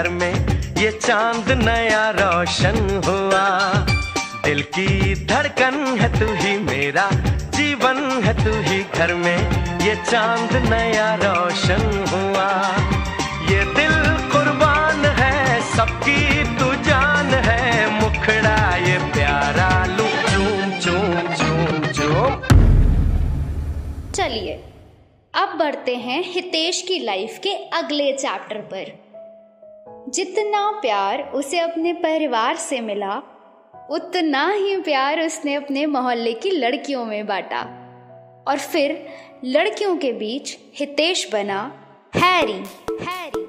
घर में ये चाँद नया रोशन हुआ। दिल की धड़कन है तू ही मेरा, जीवन है तू ही घर में। ये चाँद नया रोशन हुआ। ये दिल कुर्बान है, सबकी तू जान है। मुखड़ा ये प्यारा लू चूम चूम चूम चूम। चलिए, अब बढ़ते हैं हितेश की लाइफ के अगले चैप्टर पर। जितना प्यार उसे अपने परिवार से मिला, उतना ही प्यार उसने अपने मोहल्ले की लड़कियों में बांटा। और फिर लड़कियों के बीच हितेश बना, हैरी हैरी।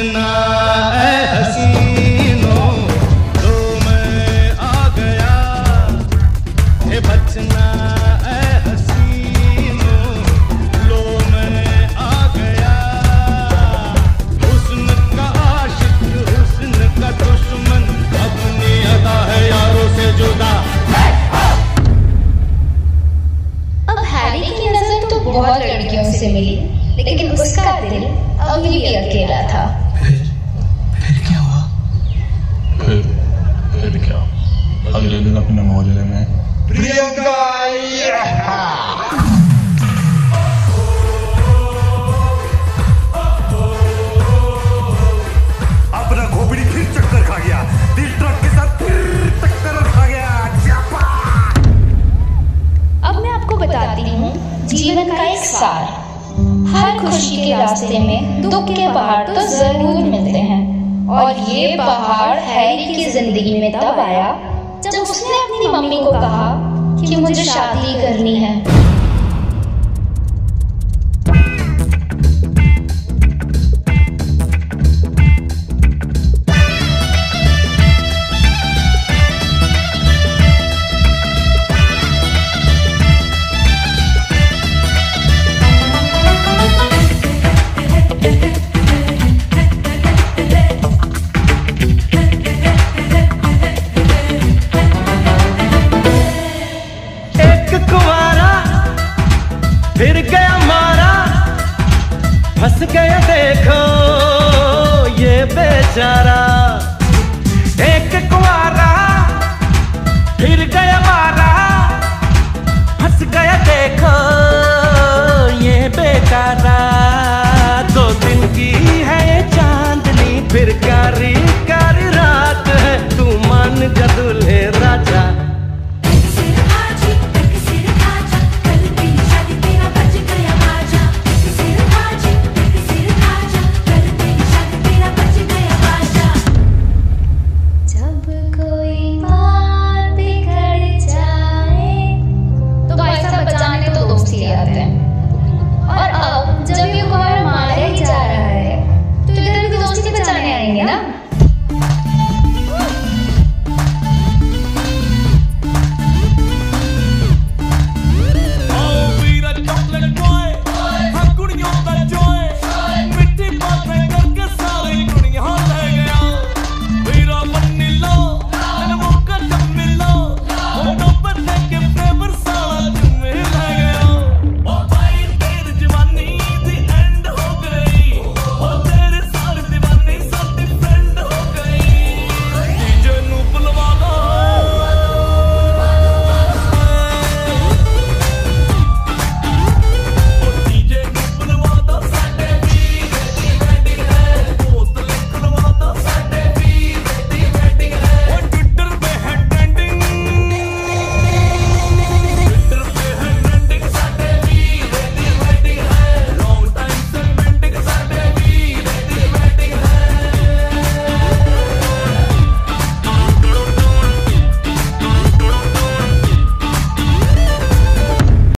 बचना है हसीनों तो मैं आ गया। हे बचना दुश्मन, अपनी यारों से जुदा। अब हैरी नज़र तो बहुत लड़कियों से मिली, लेकिन उसका दिल अभी भी अकेला था फिर फिर क्या अगले दिन अपने मोहल्ले में। अपना खोपड़ी फिर चक्कर खा गया। दिल ट्रक के साथ फिर टक्कर खा गया। अब मैं आपको बताती हूँ जीवन का एक सार। हर खुशी के रास्ते में दुख के पहाड़ तो ज़रूर मिलते हैं। और ये पहाड़ हैरी की ज़िंदगी में तब आया जब उसने अपनी मम्मी को कहा कि मुझे शादी करनी है एक कुमारा फिर गया मारा। फंस गया देखो, ये बेचारा। एक कुमारा फिर गया मारा। फंस गया देखो, ये बेचारा। दो दिन की है चांदनी, फिर कारी